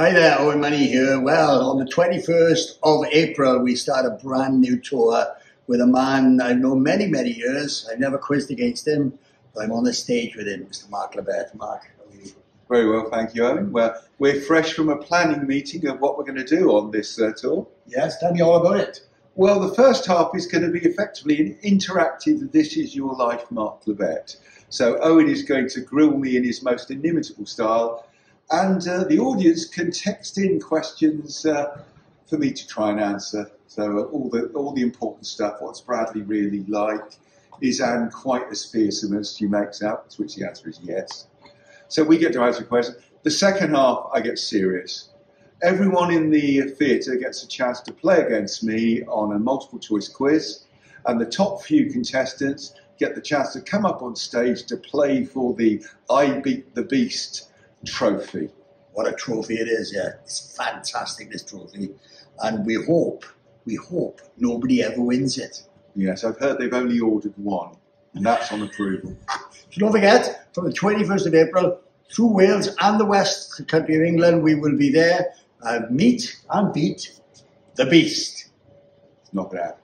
Hi there, Owen Money here. Well, on the 21st of April, we start a brand new tour with a man I've known many, many years. I've never quizzed against him, but I'm on the stage with him, Mr. Mark Labbett. Mark, how are you? Very well, thank you, Owen. Well, we're fresh from a planning meeting of what we're going to do on this uh, tour. Yes, tell me all about it. Well, the first half is going to be effectively an interactive This Is Your Life Mark Labbett. So Owen is going to grill me in his most inimitable style, and uh, the audience can text in questions uh, for me to try and answer. So uh, all the all the important stuff. What's Bradley really like? Is Anne quite as fearsome as she makes out? To which the answer is yes. So we get to answer questions. The second half, I get serious. Everyone in the theatre gets a chance to play against me on a multiple choice quiz, and the top few contestants get the chance to come up on stage to play for the I Beat the Beast trophy. What a trophy it is, yeah. It's fantastic, this trophy. And we hope, we hope nobody ever wins it. Yes, I've heard they've only ordered one, and that's on approval. So don't forget, from the 21st of April, through Wales and the west country of England, we will be there. Uh, meet and beat the beast. Knock it out.